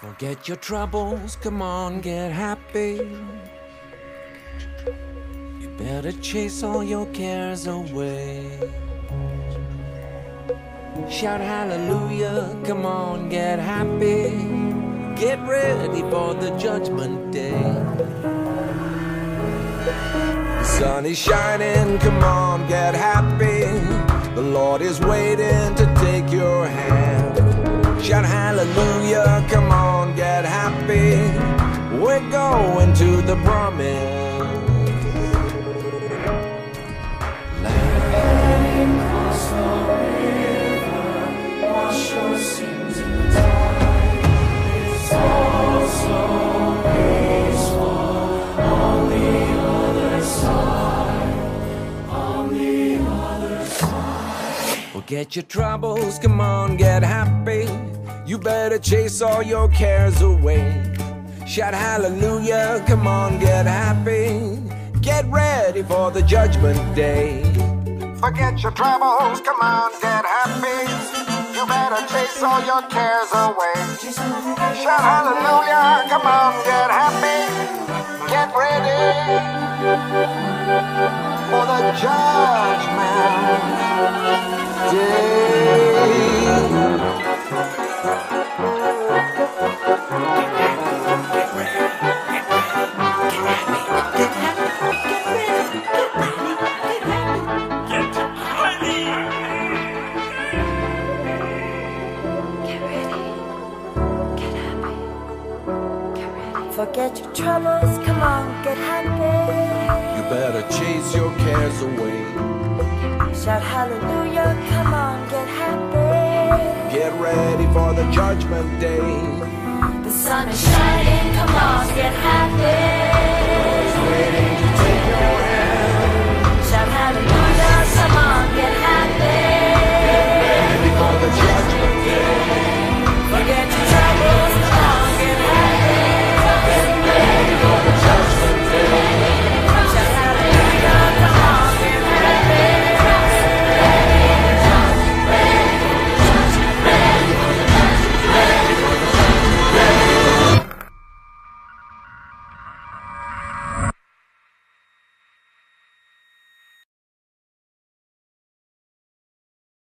Forget your troubles, come on, get happy. You better chase all your cares away. Shout hallelujah, come on, get happy. Get ready for the judgment day. The sun is shining, come on, get happy. The Lord is waiting to take your hand. Shout hallelujah, come on, get happy. We're going to the promise. Forget your troubles, come on, get happy. You better chase all your cares away. Shout hallelujah, come on, get happy. Get ready for the judgment day. Forget your troubles, come on, get happy. You better chase all your cares away. Shout hallelujah, come on, get happy. Get ready for the judgment Forget your troubles, come on, get happy. You better chase your cares away. Shout hallelujah, come on, get happy. Get ready for the judgment day. The sun is shining, come on, get happy.